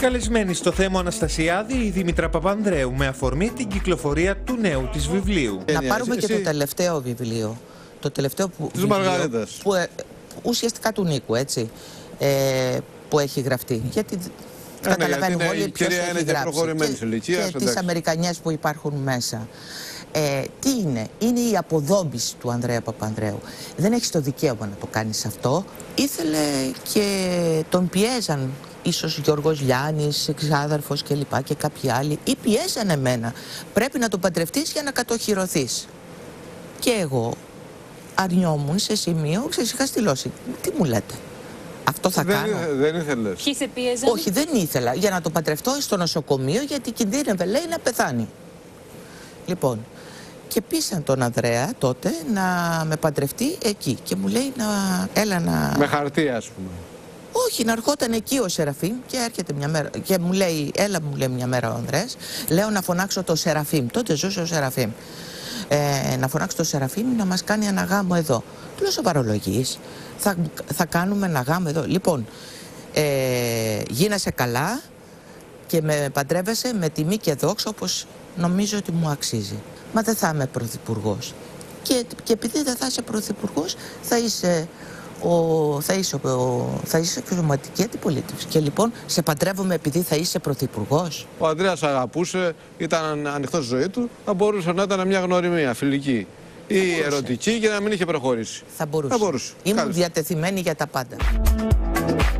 Καλεσμένη στο θέμα Αναστασιάδη η Δήμητρα Παπανδρέου με αφορμή την κυκλοφορία του νέου της βιβλίου. Να Έννοια, πάρουμε και εσύ- το τελευταίο βιβλίο. Το τελευταίο που, Της βιβλίο Μαργαρίτας. Που, ε, ουσιαστικά του Νίκου, έτσι. Ε, που έχει γραφτεί. Γιατί ναι, καταλαβαίνουμε γιατί είναι- όλοι η ποιος κυρία έχει είναι και γράψει. προχωρημένης ηλικίας, Και τις εντάξει. Αμερικανιές που υπάρχουν μέσα. Ε, τι είναι, είναι η αποδόμηση του Ανδρέα Παπανδρέου. Δεν έχεις το δικαίωμα να το κάνεις αυτό. Ήθελε και τον πιέζαν ίσως Γιώργος Λιάννης, εξάδερφος και λοιπά και κάποιοι άλλοι ή πιέζαν εμένα. Πρέπει να τον παντρευτείς για να κατοχυρωθείς. Και εγώ αρνιόμουν σε σημείο, ξέρεις, είχα στυλώσει. Τι μου λέτε, αυτό θα δεν, κάνω. ήθε- δεν ήθελες. Ποιοι σε πίεζαν. Όχι, δεν ήθελα για να το παντρευτώ στο νοσοκομείο γιατί κινδύνευε, λέει, να πεθάνει. Λοιπόν, και πείσαν τον Ανδρέα τότε να με παντρευτεί εκεί. Και μου λέει να έλα να. Με χαρτί, ας πούμε. Όχι, να ερχόταν εκεί ο Σεραφείμ και έρχεται μια μέρα. Και μου λέει, έλα μου λέει μια μέρα ο Ανδρέας, λέω να φωνάξω το Σεραφείμ. Τότε ζούσε ο Σεραφείμ. Ε, να φωνάξω το Σεραφείμ να μας κάνει ένα γάμο εδώ. Του λέω σοβαρολογείς, θα, θα κάνουμε ένα γάμο εδώ. Λοιπόν, ε, γίνασε καλά και με παντρεύεσαι με τιμή και δόξα όπως νομίζω ότι μου αξίζει. Μα δεν θα είμαι πρωθυπουργός. Και, και επειδή δεν θα είσαι πρωθυπουργός, θα είσαι ο, θα είσαι, ο, θα είσαι αξιωματική αντιπολίτευση. Και λοιπόν, σε παντρεύομαι επειδή θα είσαι πρωθυπουργός. Ο Ανδρέας αγαπούσε, ήταν ανοιχτός στη ζωή του. Θα μπορούσε να ήταν μια γνωριμία φιλική ή ερωτική και να μην είχε προχωρήσει. Θα μπορούσε. Θα μπορούσε. Ήμουν Κάλεσε. διατεθειμένη για τα πάντα.